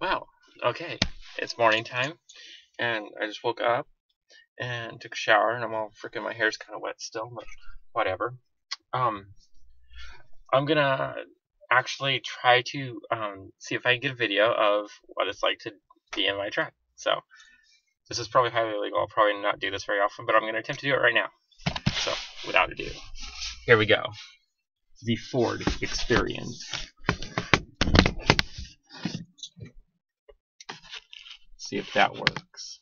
Wow, okay, it's morning time, and I just woke up and took a shower, and I'm all freaking, my hair's kind of wet still, but whatever. Um, I'm gonna actually try to um, see if I can get a video of what it's like to be in my truck. So, this is probably highly illegal. I'll probably not do this very often, but I'm gonna attempt to do it right now. So, without ado, here we go. The Ford Experience. See if that works.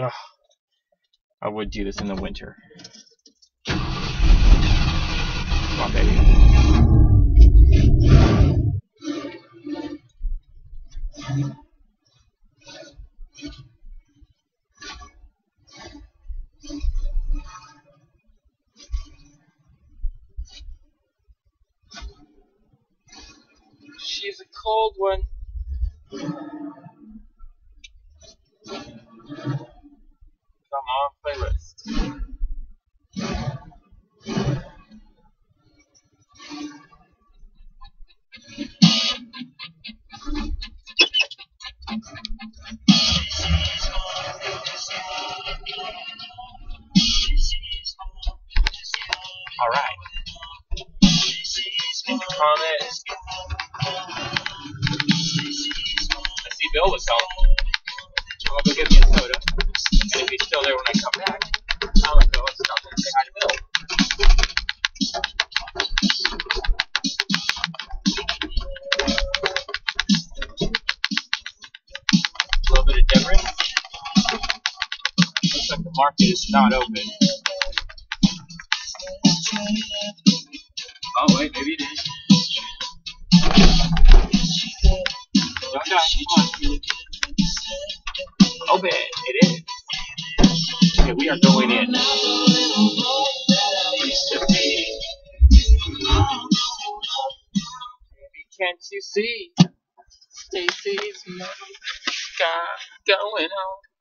Ugh. I would do this in the winter. Come on, baby. Cold one. Come on, playlist. All right. Comment. Bill was home. A soda. And if he's still there when I come back, I'll go and stop and say hi to Bill. A little bit of Deborah. Looks like the market is not open. Oh wait, maybe it is. Are going in. Can't you see? Stacy's mom got going on.